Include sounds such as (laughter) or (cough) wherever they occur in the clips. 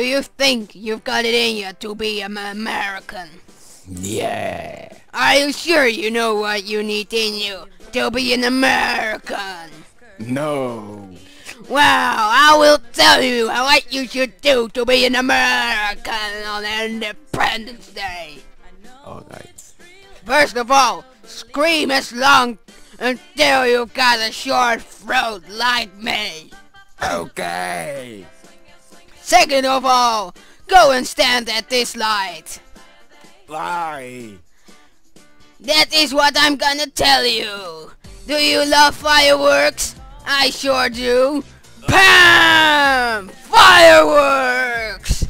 Do you think you've got it in you to be an American? Yeah. Are you sure you know what you need in you to be an American? No. Well, I will tell you what you should do to be an American on Independence Day. Alright. First of all, scream as long until you've got a short throat like me. Okay. Second of all, go and stand at this light. Why? That is what I'm gonna tell you. Do you love fireworks? I sure do. PAM! Fireworks!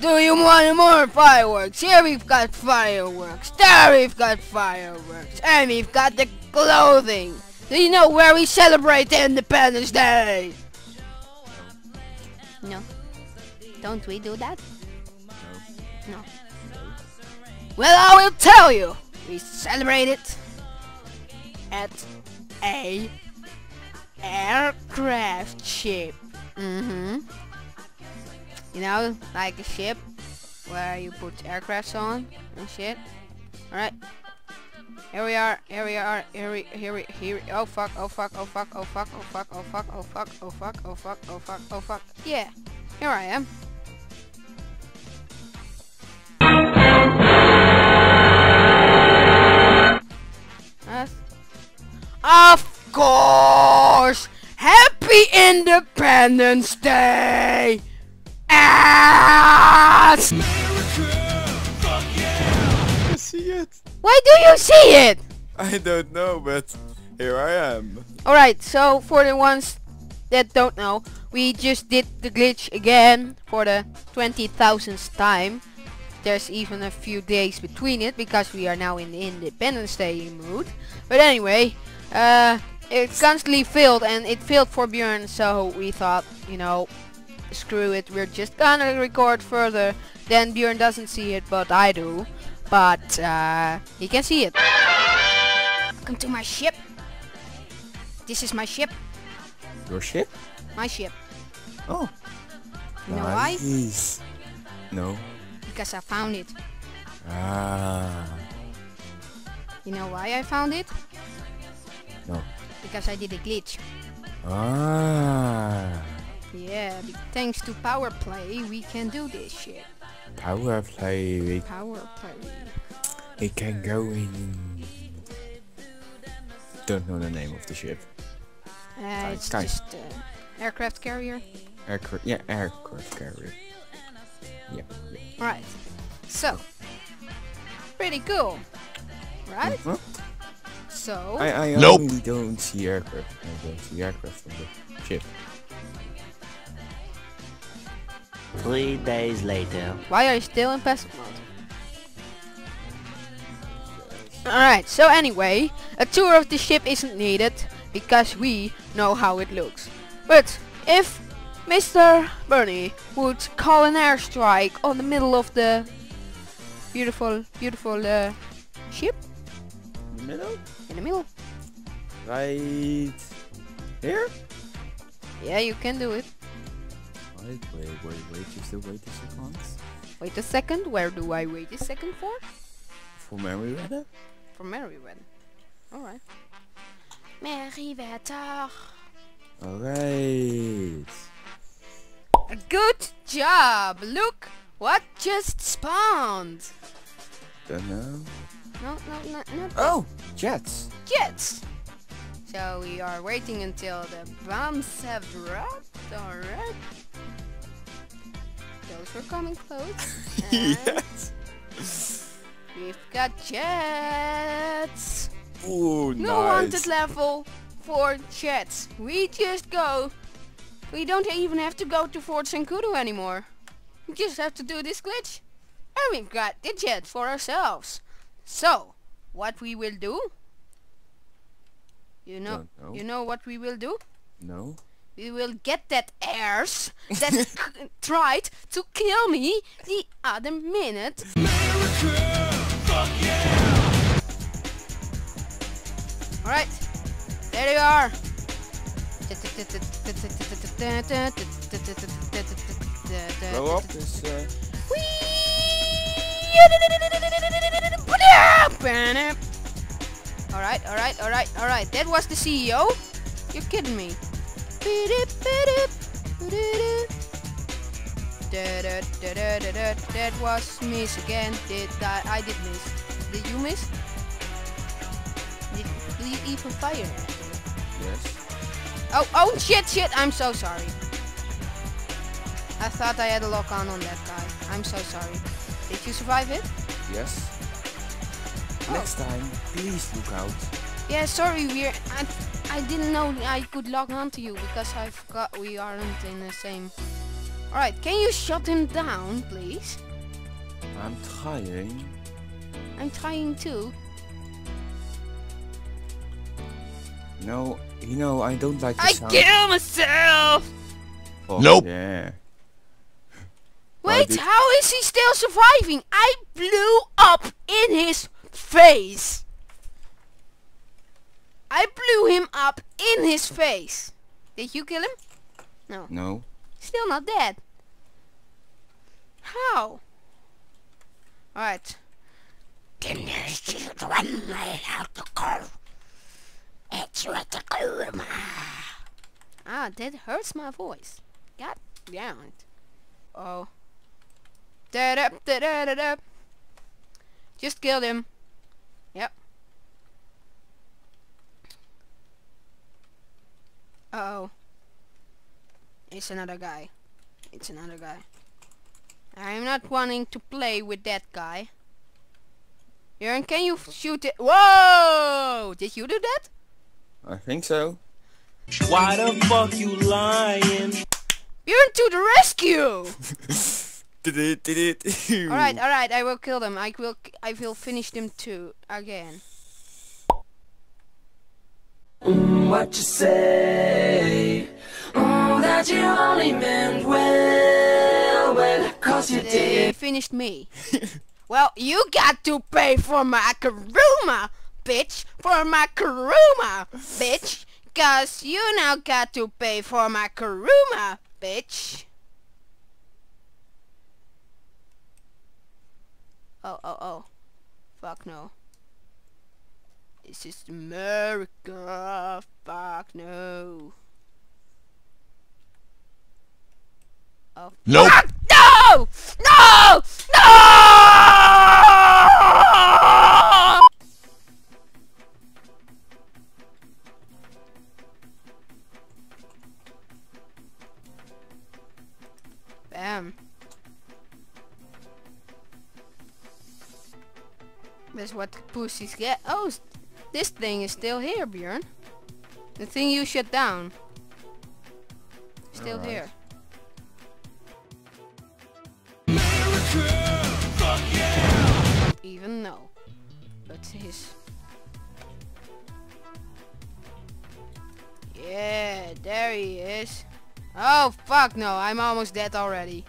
Do you want more fireworks? Here we've got fireworks. There we've got fireworks. And we've got the clothing. Do you know where we celebrate Independence Day? No. Don't we do that? No. Well, I will tell you. We celebrate it at a aircraft ship. Mm-hmm. You know, like a ship where you put aircrafts on and shit. Alright. Here we are, here we are, here we, here we, here we, oh fuck, oh fuck, oh fuck, oh fuck, oh fuck, oh fuck, oh fuck, oh fuck, oh fuck, oh fuck, oh fuck, yeah, here I am. Uh, of course! Happy Independence Day! Ass! I see it. Why do you see it? I don't know, but here I am. Alright, so for the ones that don't know, we just did the glitch again for the 20,000th time. There's even a few days between it because we are now in the Independence Day mood. But anyway, uh, it constantly failed and it failed for Björn so we thought, you know, screw it, we're just gonna record further. Then Björn doesn't see it but I do. But uh, he can see it. Welcome to my ship. This is my ship. Your ship? My ship. Oh. You know why? nice. No. Because I found it. Ah. You know why I found it? No. Because I did a glitch. Ah. Yeah, thanks to power play we can do this shit. Power play. We, Power play. we can go in. Don't know the name of the ship. Uh, it's Sky. just uh, aircraft carrier. Aircraft. Yeah, aircraft carrier. Yeah. yeah. Right. So, pretty cool, right? Huh? So, I, I Nope. only don't see aircraft. I don't see aircraft on the ship. Three days later. why are you still in passive mode? Alright, so anyway, a tour of the ship isn't needed because we know how it looks. But if Mr. Bernie would call an airstrike on the middle of the beautiful, beautiful uh, ship In the Middle? in the middle, Right here? yeah, you can do it. Wait, wait, wait, wait, just a wait a second. Wait a second, where do I wait a second for? For Merryweather? For Merryweather. Alright. Merryweather. Alright. Good job! Look what just spawned! Don't know. No, no, no, not Oh! Jets! jets! So we are waiting until the bombs have dropped, alright? Those were coming close. (laughs) and yes! We've got jets! Oh, No nice! wanted level for jets. We just go. We don't even have to go to Fort Zancudo anymore. We just have to do this glitch. And we've got the jet for ourselves. So, what we will do? You know, know. you know what we will do? No? We will get that heirs that (laughs) tried to kill me the other minute. Alright, there you are. the, the, Blow the- up is uh, Alright, alright, alright, alright. That was the CEO? You're kidding me. That was miss again. Did I, I did miss. Did you miss? Did, do you even fire? yes. Oh, oh shit, shit. I'm so sorry. I thought I had a lock on on that guy. I'm so sorry. Did you survive it? Yes. Oh. Next time, please look out. Yeah, sorry, we're. I, I didn't know I could log on to you because I forgot we aren't in the same. Alright, can you shut him down, please? I'm trying. I'm trying too. No, you know I don't like the I sound. kill myself! Oh, Nope. Yeah. Wait, did- how is he still surviving? I blew up in his face. I blew him up in his face. Did you kill him? No. No. Still not dead. How? Alright. Then there's just one way out to go. It's with the Kuruma. Ah, that hurts my voice. God damn it. Oh. Da da da da da da. Just killed him. Uh oh. It's another guy. It's another guy. I'm not wanting to play with that guy. Jörn, can you shoot it? Whoa! Did you do that? I think so. Why the fuck you lying? Bjorn to the rescue! (laughs) Did it, did it. Alright, (laughs) alright, I will kill them. I will I will finish them too again. Mm, what you say? Oh, that you only meant well, well, cause you did. They finished me. (laughs) well, you got to pay for my Kuruma, bitch! For my Kuruma, bitch! Cause you now got to pay for my Kuruma, bitch! Oh, oh, oh. Fuck no. This is America. Fuck no. Oh. Nope. Fuck no! No! No! Bam. That's what the pussies get. Oh, this thing is still here, Björn. The thing you shut down. Still Alright. here. Even though. But his... Yeah, there he is. Oh, fuck no, I'm almost dead already.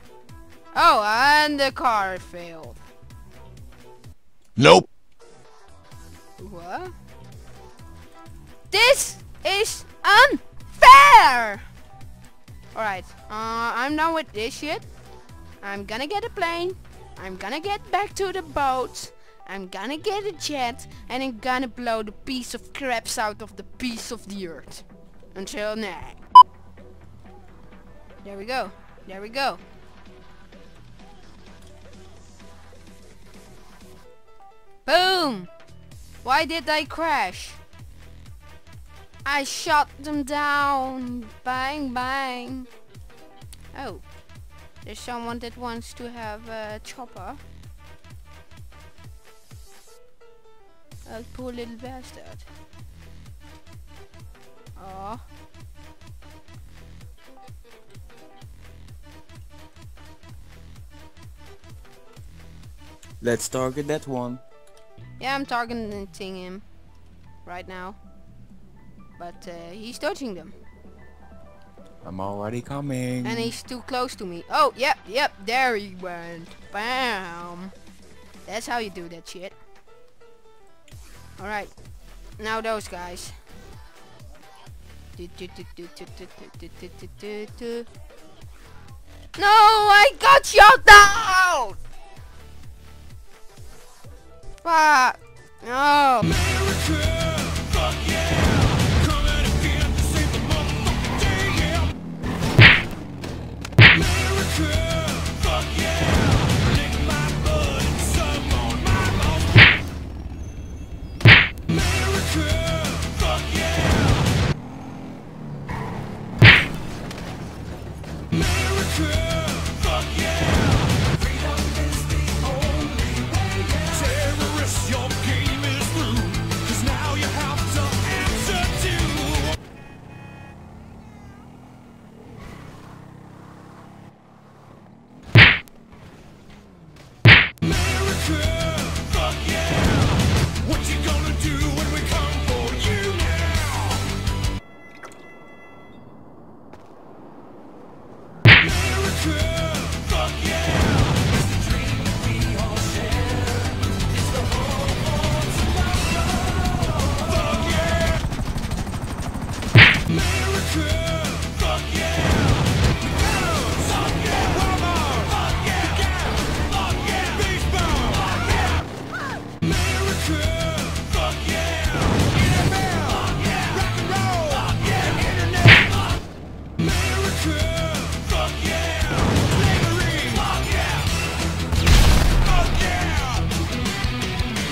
Oh, and the car failed. Nope. What? This is unfair! Alright, uh, I'm done with this shit. I'm gonna get a plane. I'm gonna get back to the boat. I'm gonna get a jet. And I'm gonna blow the piece of craps out of the piece of the earth. Until now. There we go. There we go. Boom! Why did I crash? I shot them down. Bang bang. Oh. There's someone that wants to have a chopper. Oh, poor little bastard. Oh. Let's target that one. Yeah, I'm targeting him right now. But uh, he's dodging them. I'm already coming. And he's too close to me. Oh, yep, yep, there he went. Bam. That's how you do that shit. Alright. Now those guys. No, I got shot down! Fuck. No.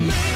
America,